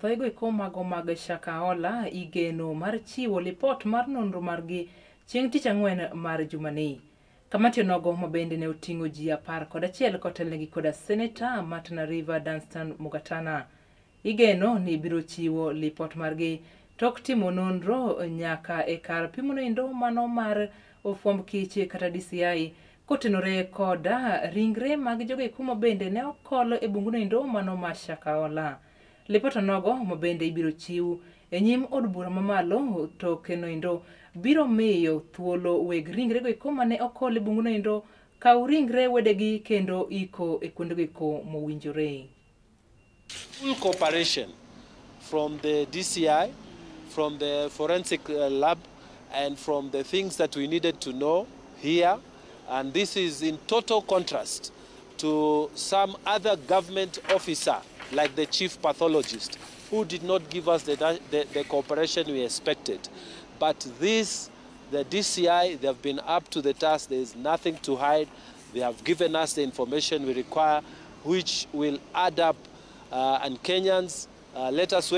Thoygo eko mago mag Shakahola igeno mar chiwo lipot mar nonro margi chieng' tich ang'wen mar jumani. Kamati onogo ma bende ne oting'o ji apar kod achiel kotelnegi koda Seneta ma Tana River Dunstan Mugatana. Igeno ni biro chiwo lipot margi tok timo nonro nyaka e kar pimono endo mano mar ofwamb kich kata DCI kotenore koda ringre mag jogo eko ma bende ne okol e bunguno endo mano mar Shakahola. Lipot onogo ma bende ibiro chiw e nyim od bura mamalo to kenoendo biro miyo thuolo weg ringrego eko mane okol e bungu noendo kaw ringre wedegi kendo iko e kuondego eko mowinjore. Full cooperation from the DCI, from the forensic uh, lab, and from the things that we needed to know here. And this is in total contrast to some other government officer like the chief pathologist, who did not give us the, the, the cooperation we expected. But this, the DCI, they've been up to the task. There is nothing to hide. They have given us the information we require, which will add up. Uh, and Kenyans, uh, let us wait.